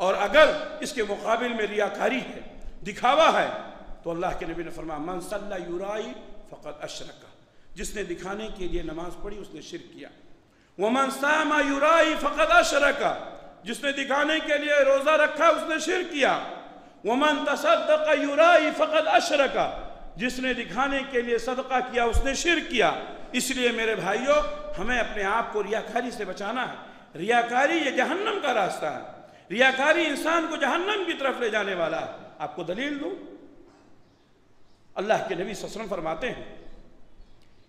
और अगर इसके मुकाबिल में रियाकारी है, दिखावा है तो अल्लाह के नबी ने फरमाया, मन सल्ला युराई फ़कत अशरका। जिसने दिखाने के लिए नमाज़ पढ़ी, उसने शिर किया। वमन सामा युराई फ़कत अशरका। जिसने दिखाने के लिए रोज़ा रखा, उसने शिर किया। वमन तसद्दक युराई फ़कत अशरका। जिसने दिखाने के लिए सदका किया, उसने शिर किया। इसलिए मेरे भाइयों, हमें अपने आप को रियाकारी से बचाना है। रियाकारी ये जहन्नम का रास्ता है। रियाकारी इंसान को जहन्नम की तरफ़ ले जाने वाला। आपको दलील दूँ? अल्लाह के नबी ससरम फरमाते हैं,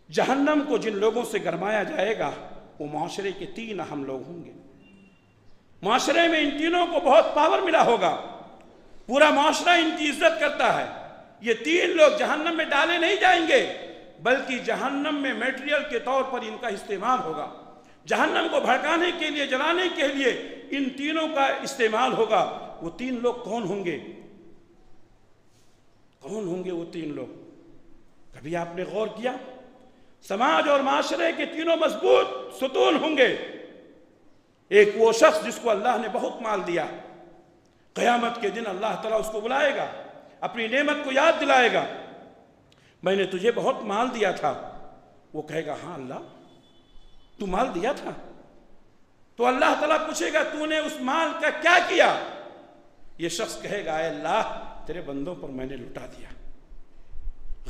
जहन्नम को जिन लोगों से गरमाया जाएगा, वो माशरे के तीन अहम लोग होंगे। माशरे में इन तीनों को बहुत पावर मिला होगा। पूरा माशरा इनकी इज़्ज़त करता है। ये तीन लोग जहन्नम में डाले नहीं जाएँगे, बल्कि जहन्नम में मेटेरियल के तौर पर इनका इस्तेमाल होगा। जहन्नम को भड़काने के लिए, जलाने के लिए इन तीनों का इस्तेमाल होगा। वो तीन लोग कौन होंगे? कौन होंगे वो तीन लोग? कभी आपने गौर किया? समाज और माशरे के तीनों मज़बूत सुतून होंगे। एक वो शख्स जिसको अल्लाह ने बहुत माल दिया। क़यामत के दिन अल्लाह ताला उसको बुलाएगा, अपनी नेमत को याद दिलाएगा। मैंने तुझे बहुत माल दिया था। वो कहेगा हाँ अल्लाह तू माल दिया था? तो अल्लाह तला पूछेगा, तूने उस माल का क्या किया? ये शख्स कहेगा अल्लाह, तेरे बंदों पर मैंने लुटा दिया।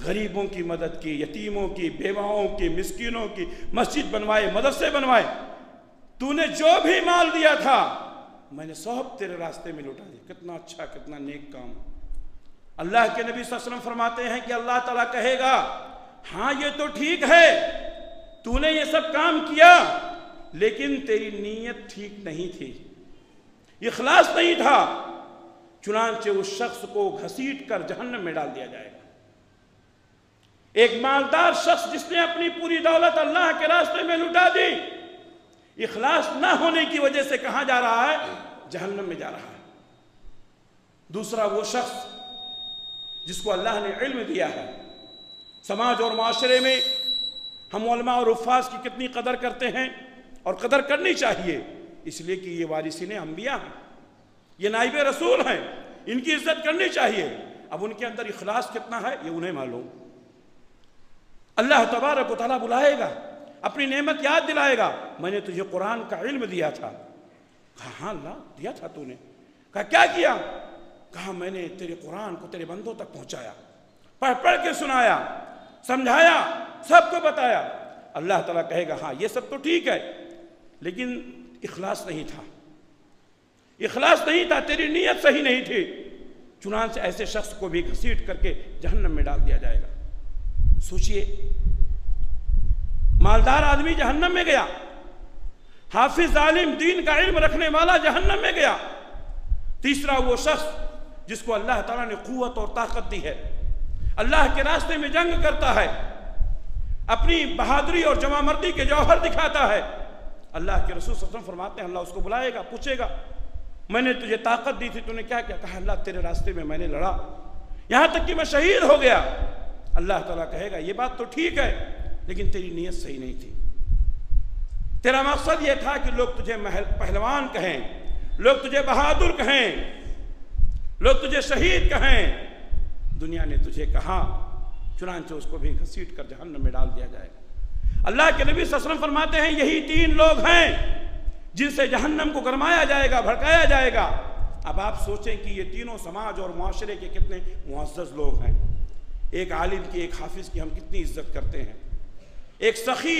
गरीबों की मदद की, यतीमों की, बेवाओं की, मिस्किनों की, मस्जिद बनवाए, मदरसे बनवाए। तूने जो भी माल दिया था, मैंने सब तेरे रास्ते में लुटा दिया। कितना अच्छा कितना नेक काम। अल्लाह के नबी वसल्लम फरमाते हैं कि अल्लाह ताला कहेगा हाँ ये तो ठीक है तूने ये सब काम किया, लेकिन तेरी नीयत ठीक नहीं थी। इखलास नहीं था, चुनाचे उस शख्स को घसीट कर जहन्नम में डाल दिया जाएगा। एक मालदार शख्स जिसने अपनी पूरी दौलत अल्लाह के रास्ते में लुटा दी, इखलास ना होने की वजह से कहा जा रहा है? जहन्नम में जा रहा है। दूसरा वो शख्स जिसको अल्लाह ने इल्म दिया है, समाज और माशरे में हम और उफास की कितनी कदर करते हैं और कदर करनी चाहिए। इसलिए कि ये वारिसिन अम्बिया हैं। ये नाइब रसूल हैं। इनकी इज़्ज़त करनी चाहिए। अब उनके अंदर इखलास कितना है, ये उन्हें मालूम। अल्लाह तबारक ताला बुलाएगा, अपनी नेमत याद दिलाएगा। मैंने तुझे कुरान का इल्म दिया था। कहा हाँ अल्लाह, दिया था तूने। कहा, क्या किया? कहा, मैंने तेरे कुरान को तेरे बंदों तक पहुँचाया। पढ़ पढ़ के सुनाया, समझाया। सबको बताया। अल्लाह ताला कहेगा हाँ ये सब तो ठीक है, लेकिन इखलास नहीं था। इखलास नहीं था, तेरी नीयत सही नहीं थी। चुनान से ऐसे शख्स को भी घसीट करके जहन्नम में डाल दिया जाएगा। सोचिए, मालदार आदमी जहन्नम में गया, हाफिज आलिम दीन का इल्म रखने वाला जहन्नम में गया। तीसरा वो शख्स जिसको अल्लाह ताला ने कुवत और ताकत दी है, अल्लाह के रास्ते में जंग करता है अपनी बहादुरी और जमामर्दी के जौहर दिखाता है। अल्लाह के रसूल वसल्लम फरमाते हैं, अल्लाह उसको बुलाएगा, पूछेगा, मैंने तुझे ताकत दी थी, तूने क्या क्या? कहा, अल्लाह, तेरे रास्ते में मैंने लड़ा। यहाँ तक कि मैं शहीद हो गया। अल्लाह ताला कहेगा, ये बात तो ठीक है, लेकिन तेरी नीयत सही नहीं थी। तेरा मकसद यह था कि लोग तुझे पहलवान कहें, लोग तुझे बहादुर कहें, लोग तुझे शहीद कहें। दुनिया ने तुझे कहा चुनाचे उसको भी घसीट कर जहन्नम में डाल दिया जाएगा। अल्लाह के नबी ससरम फरमाते हैं, यही तीन लोग हैं जिनसे जहन्नम को गरमाया जाएगा, भड़काया जाएगा। अब आप सोचें कि ये तीनों समाज और माशरे के कितने मुआज़ लोग हैं। एक आलिम की, एक हाफिज की हम कितनी इज़्ज़त करते हैं। एक सखी,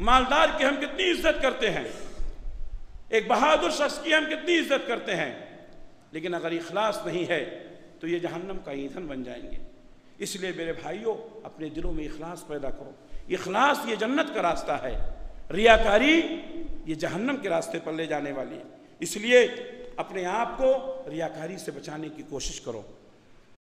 मालदार की हम कितनी इज़्ज़त करते हैं। एक बहादुर शख्स की हम कितनी इज़्ज़त करते हैं। लेकिन अगर इखलास नहीं है तो ये जहन्नम का ईंधन बन जाएँगे। इसलिए मेरे भाइयों, अपने दिलों में इखलास पैदा करो। इखलास ये जन्नत का रास्ता है। रियाकारी ये जहन्नम के रास्ते पर ले जाने वाली है। इसलिए अपने आप को रियाकारी से बचाने की कोशिश करो।